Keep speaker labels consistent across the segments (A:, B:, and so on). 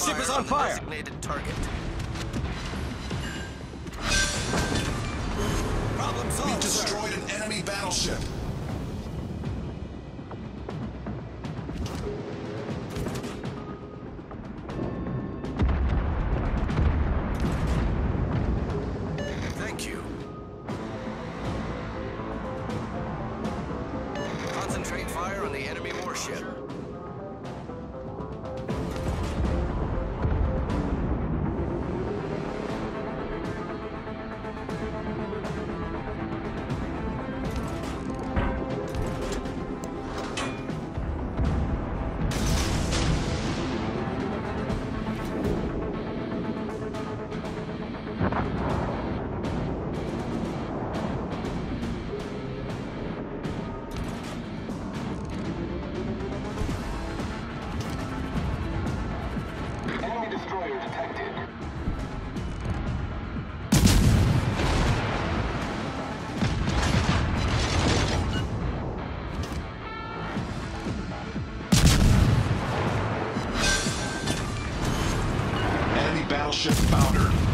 A: ship is on
B: the
A: fire.
B: Designated target.
A: Problem
C: We
A: solved, sir.
C: destroyed an enemy battleship.
B: Thank you. Concentrate fire on the enemy warship.
D: Enemy
C: battleship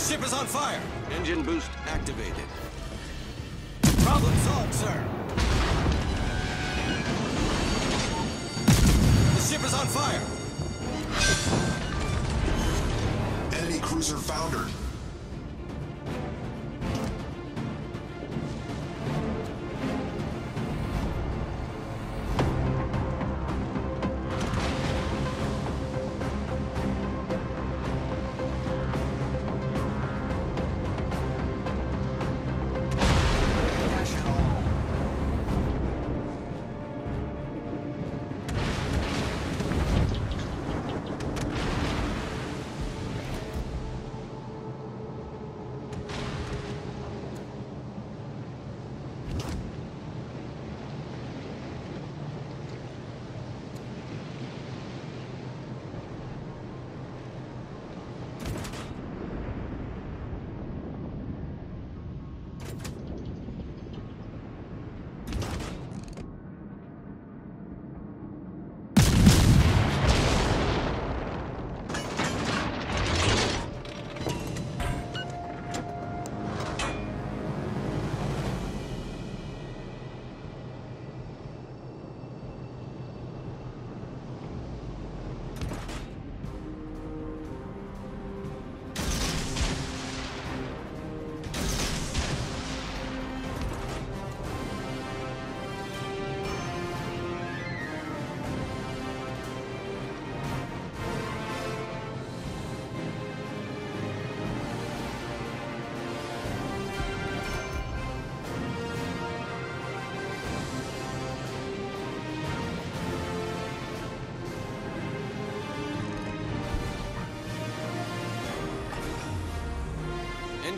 A: The ship is on fire. Engine boost activated. Problem solved, sir. The ship is on fire.
C: Enemy cruiser foundered.